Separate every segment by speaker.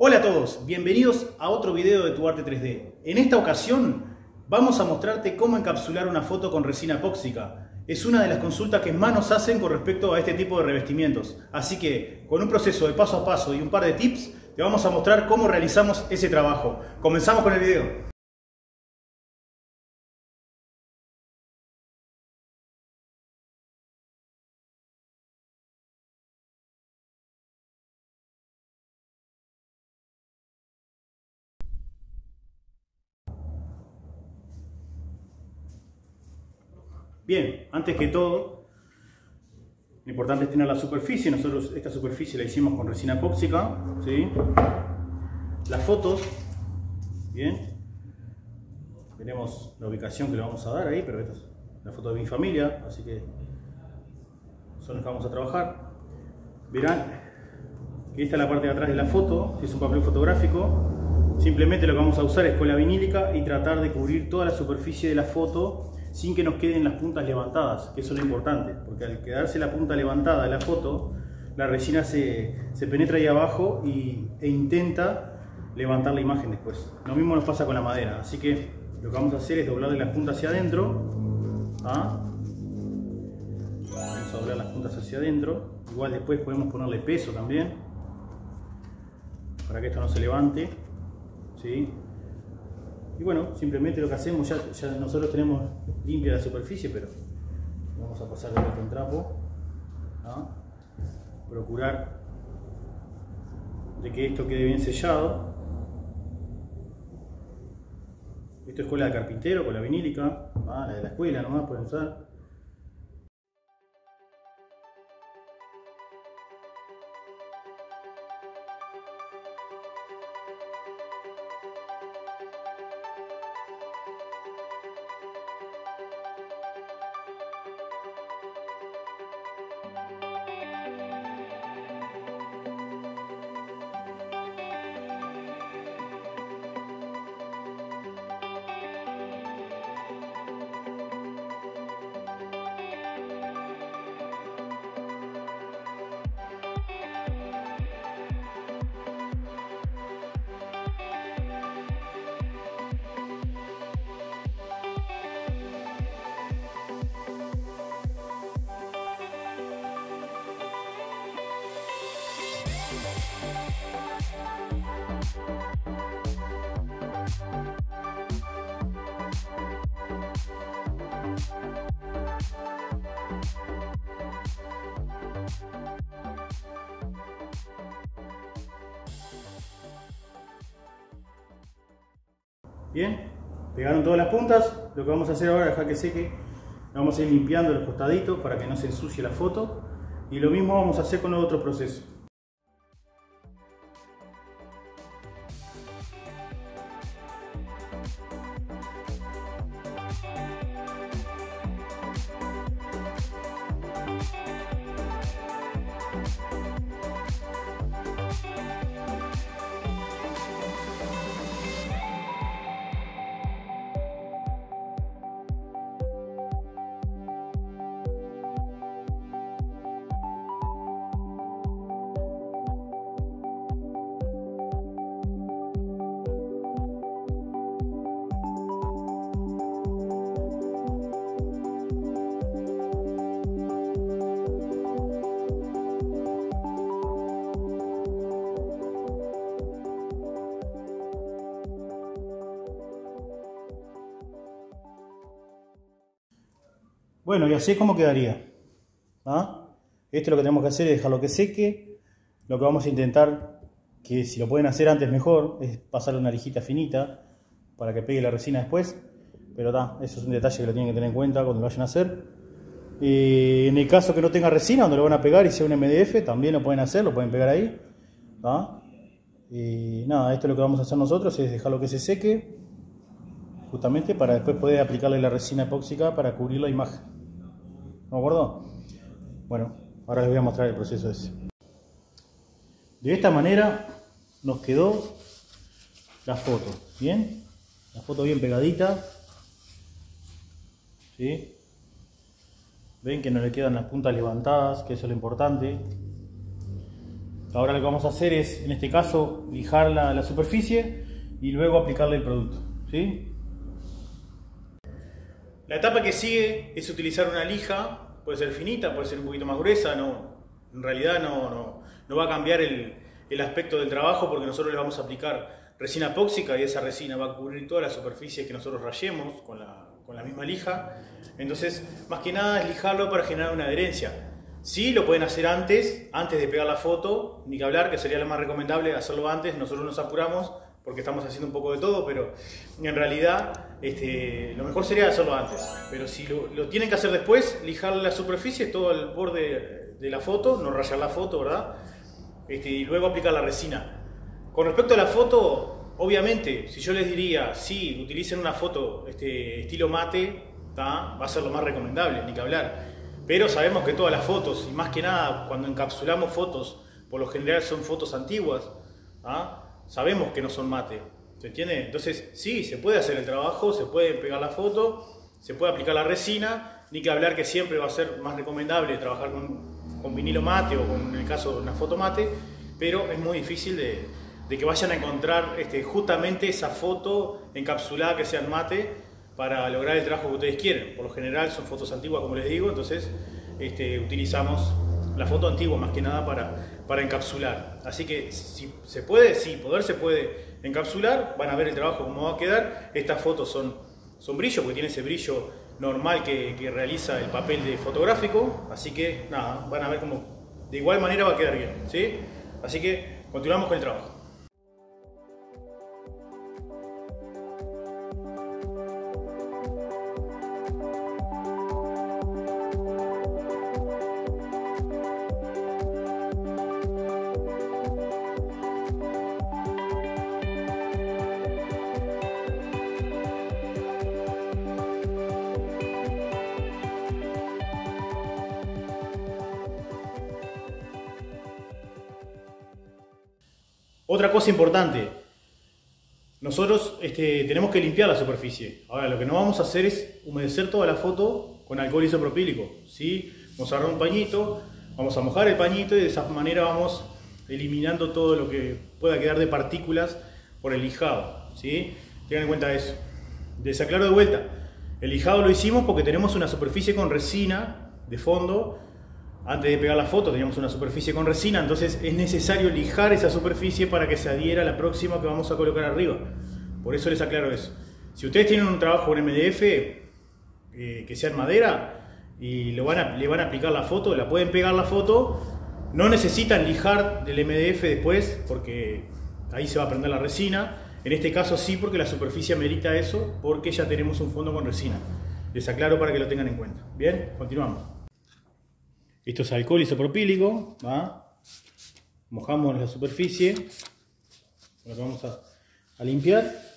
Speaker 1: Hola a todos, bienvenidos a otro video de Tu Arte 3D. En esta ocasión vamos a mostrarte cómo encapsular una foto con resina epóxica. Es una de las consultas que más nos hacen con respecto a este tipo de revestimientos. Así que con un proceso de paso a paso y un par de tips, te vamos a mostrar cómo realizamos ese trabajo. Comenzamos con el video. Bien, antes que todo, lo importante es tener la superficie. Nosotros esta superficie la hicimos con resina epóxica. ¿sí? Las fotos, bien. Tenemos la ubicación que le vamos a dar ahí, pero esta es la foto de mi familia, así que son las que vamos a trabajar. Verán que esta es la parte de atrás de la foto, es un papel fotográfico. Simplemente lo que vamos a usar es cola vinílica y tratar de cubrir toda la superficie de la foto sin que nos queden las puntas levantadas, que eso es lo importante, porque al quedarse la punta levantada de la foto, la resina se, penetra ahí abajo y, e intenta levantar la imagen después. Lo mismo nos pasa con la madera, así que lo que vamos a hacer es doblarle las puntas hacia adentro. ¿ah? Vamos a doblar las puntas hacia adentro. Igual después podemos ponerle peso también, para que esto no se levante. ¿sí? Y bueno, simplemente lo que hacemos, ya, nosotros tenemos limpia la superficie, pero vamos a pasar de con trapo. Procurar de que esto quede bien sellado. Esto es cola de carpintero, cola vinílica, la de la escuela nomás pueden usar. Bien, pegaron todas las puntas. Lo que vamos a hacer ahora es dejar que seque. Vamos a ir limpiando los costaditos para que no se ensucie la foto. Y lo mismo vamos a hacer con el otro proceso. Bueno, y así es como quedaría. ¿Ah? Esto lo que tenemos que hacer es dejarlo que seque. Lo que vamos a intentar, que si lo pueden hacer antes mejor, es pasarle una lijita finita para que pegue la resina después. Pero eso es un detalle que lo tienen que tener en cuenta cuando lo vayan a hacer. En el caso que no tenga resina, donde lo van a pegar y sea un MDF, también lo pueden hacer, lo pueden pegar ahí. Y nada, esto es lo que vamos a hacer nosotros, es dejarlo que se seque, justamente para después poder aplicarle la resina epóxica para cubrir la imagen. ¿De acuerdo? Bueno, ahora les voy a mostrar el proceso ese. De esta manera nos quedó la foto, ¿bien? La foto bien pegadita. ¿Sí? Ven que no le quedan las puntas levantadas, que eso es lo importante. Ahora lo que vamos a hacer es, en este caso, lijar la, superficie y luego aplicarle el producto. ¿sí? La etapa que sigue es utilizar una lija, puede ser finita, puede ser un poquito más gruesa, no, en realidad no, no, va a cambiar el, el, aspecto del trabajo porque nosotros le vamos a aplicar resina epóxica y esa resina va a cubrir todas las superficies que nosotros rayemos con la, con la misma lija. Entonces, más que nada es lijarlo para generar una adherencia. Sí, lo pueden hacer antes, antes de pegar la foto, ni que hablar, que sería lo más recomendable hacerlo antes, nosotros nos apuramos porque estamos haciendo un poco de todo, pero en realidad este, lo mejor sería hacerlo antes. Pero si lo, tienen que hacer después, lijar la superficie, todo el borde de la foto, no rayar la foto, ¿verdad? Este, y luego aplicar la resina. Con respecto a la foto, obviamente, si yo les diría, sí, utilicen una foto este, estilo mate, va a ser lo más recomendable, ni que hablar. Pero sabemos que todas las fotos, y más que nada cuando encapsulamos fotos, por lo general son fotos antiguas, ¿ah? sabemos que no son mate. ¿Se entiende? Entonces, sí, se puede hacer el trabajo, se puede pegar la foto, se puede aplicar la resina, ni que hablar que siempre va a ser más recomendable trabajar con, vinilo mate o con, en el caso de una foto mate, pero es muy difícil de, de que vayan a encontrar este, justamente esa foto encapsulada que sea en mate para lograr el trabajo que ustedes quieren. Por lo general son fotos antiguas, como les digo, entonces este, utilizamos la foto antigua más que nada para, para encapsular. Así que si se puede, sí, poder se puede encapsular, van a ver el trabajo cómo va a quedar. Estas fotos son, son brillo, porque tiene ese brillo normal que, realiza el papel de fotográfico, así que nada, van a ver cómo de igual manera va a quedar bien. ¿sí? Así que continuamos con el trabajo. Otra cosa importante, nosotros este, tenemos que limpiar la superficie. Ahora, lo que no vamos a hacer es humedecer toda la foto con alcohol isopropílico. ¿sí? Vamos a agarrar un pañito, vamos a mojar el pañito y de esa manera vamos eliminando todo lo que pueda quedar de partículas por el lijado. ¿sí? Tengan en cuenta eso. Desaclaro de vuelta. El lijado lo hicimos porque tenemos una superficie con resina de fondo antes de pegar la foto teníamos una superficie con resina, entonces es necesario lijar esa superficie para que se adhiera a la próxima que vamos a colocar arriba. Por eso les aclaro eso. Si ustedes tienen un trabajo en MDF eh, que sea en madera y le van, a, le van a aplicar la foto, la pueden pegar la foto, no necesitan lijar del MDF después porque ahí se va a prender la resina. En este caso sí porque la superficie amerita eso porque ya tenemos un fondo con resina. Les aclaro para que lo tengan en cuenta. Bien, continuamos. Esto es alcohol isopropílico, mojamos la superficie, lo vamos a limpiar.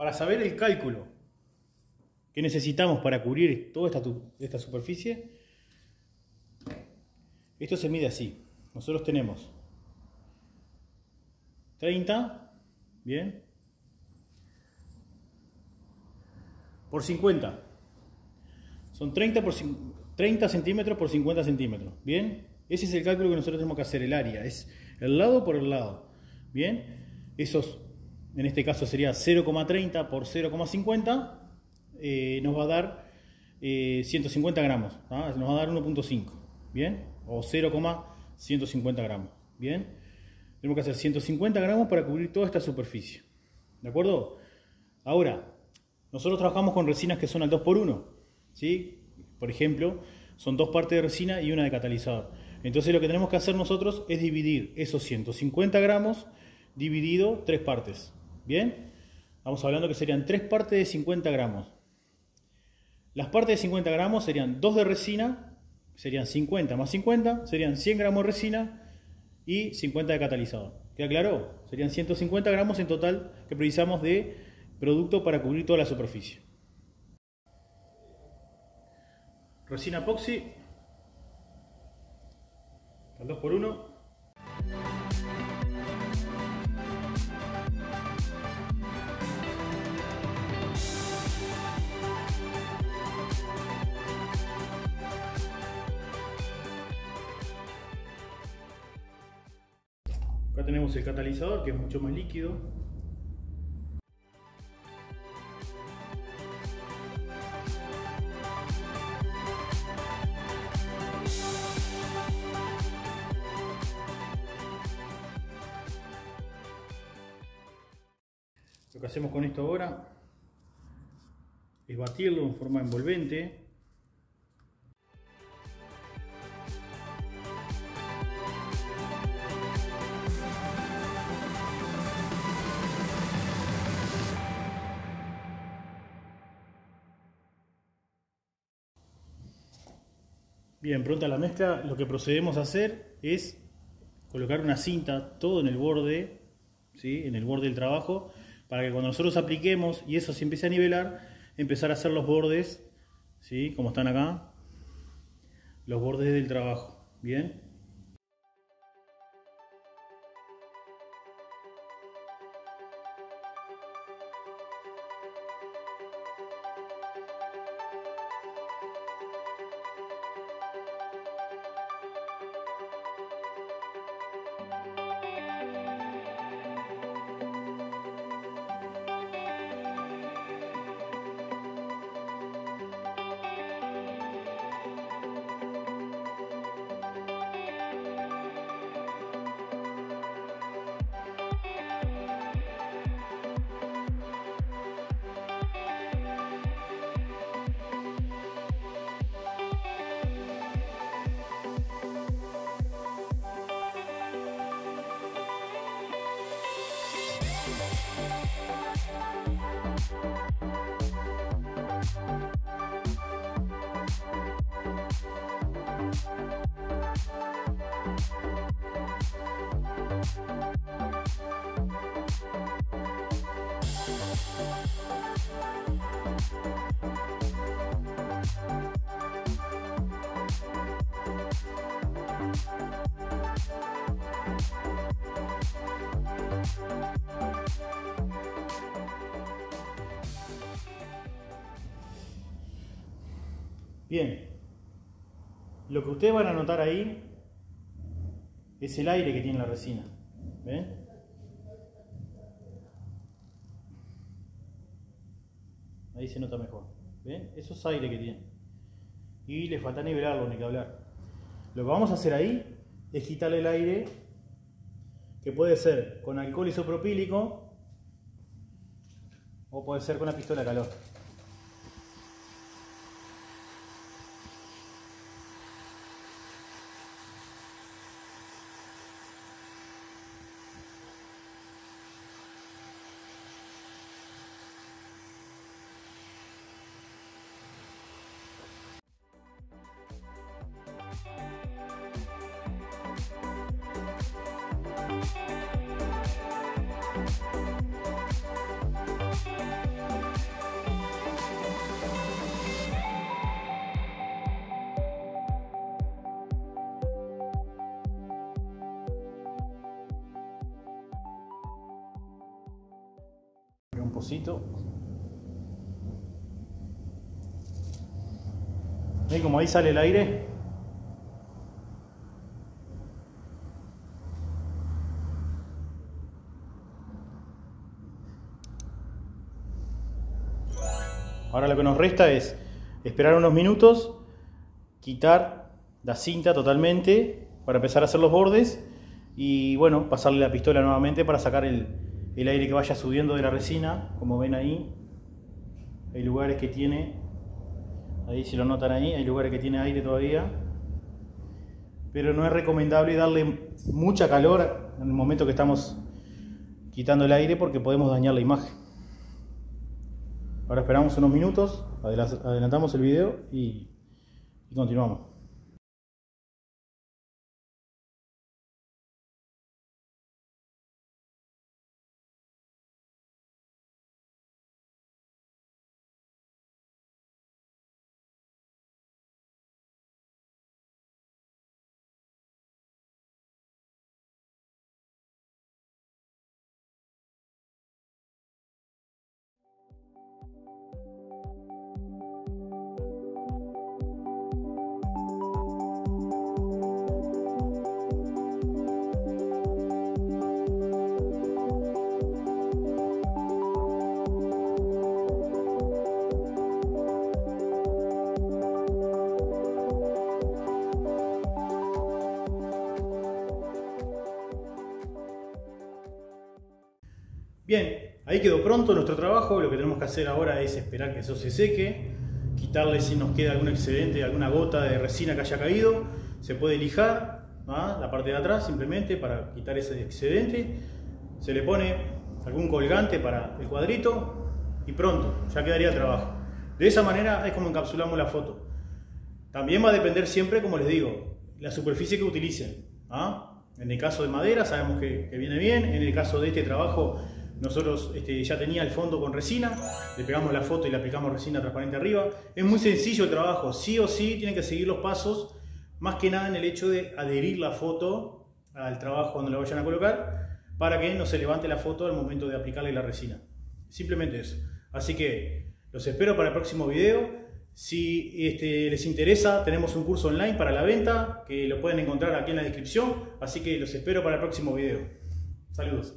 Speaker 1: Para saber el cálculo que necesitamos para cubrir toda esta, esta superficie, esto se mide así. Nosotros tenemos 30, bien, por 50. Son 30, por, 30 centímetros por 50 centímetros, bien. Ese es el cálculo que nosotros tenemos que hacer, el área, es el lado por el lado, bien. Esos en este caso sería 0,30 por 0,50, eh, nos va a dar 150 eh, gramos, nos va a dar 1.5, ¿bien? O 0,150 gramos, ¿bien? Tenemos que hacer 150 gramos para cubrir toda esta superficie, ¿de acuerdo? Ahora, nosotros trabajamos con resinas que son al 2x1, ¿sí? Por ejemplo, son dos partes de resina y una de catalizador. Entonces lo que tenemos que hacer nosotros es dividir esos 150 gramos dividido tres partes. Bien, vamos hablando que serían tres partes de 50 gramos. Las partes de 50 gramos serían dos de resina, serían 50 más 50, serían 100 gramos de resina y 50 de catalizador. ¿Queda claro? Serían 150 gramos en total que precisamos de producto para cubrir toda la superficie. Resina epoxi al 2x1 Acá tenemos el catalizador que es mucho más líquido. Lo que hacemos con esto ahora es batirlo en forma envolvente Bien, pronta la mezcla, lo que procedemos a hacer es colocar una cinta todo en el borde, ¿sí? en el borde del trabajo, para que cuando nosotros apliquemos y eso se empiece a nivelar, empezar a hacer los bordes, ¿sí? como están acá, los bordes del trabajo. Bien. Bien, lo que ustedes van a notar ahí es el aire que tiene la resina. ¿Ven? Ahí se nota mejor. ¿Ven? Eso es aire que tiene. Y le falta nivelarlo, ni que hablar. Lo que vamos a hacer ahí es quitarle el aire, que puede ser con alcohol isopropílico o puede ser con una pistola de calor. ¿Ven como ahí sale el aire? Ahora lo que nos resta es esperar unos minutos, quitar la cinta totalmente para empezar a hacer los bordes y bueno, pasarle la pistola nuevamente para sacar el, el aire que vaya subiendo de la resina, como ven ahí, hay lugares que tiene, ahí si lo notan ahí, hay lugares que tiene aire todavía, pero no es recomendable darle mucha calor en el momento que estamos quitando el aire porque podemos dañar la imagen. Ahora esperamos unos minutos, adelantamos el video y, y continuamos. Bien, ahí quedó pronto nuestro trabajo. Lo que tenemos que hacer ahora es esperar que eso se seque, quitarle si nos queda algún excedente, alguna gota de resina que haya caído. Se puede lijar ¿ah? la parte de atrás simplemente para quitar ese excedente. Se le pone algún colgante para el cuadrito y pronto, ya quedaría el trabajo. De esa manera es como encapsulamos la foto. También va a depender siempre, como les digo, la superficie que utilicen. ¿ah? En el caso de madera sabemos que, viene bien, en el caso de este trabajo nosotros este, ya tenía el fondo con resina, le pegamos la foto y le aplicamos resina transparente arriba. Es muy sencillo el trabajo, sí o sí tienen que seguir los pasos, más que nada en el hecho de adherir la foto al trabajo donde la vayan a colocar, para que no se levante la foto al momento de aplicarle la resina. Simplemente eso. Así que los espero para el próximo video. Si este, les interesa, tenemos un curso online para la venta que lo pueden encontrar aquí en la descripción. Así que los espero para el próximo video. Saludos.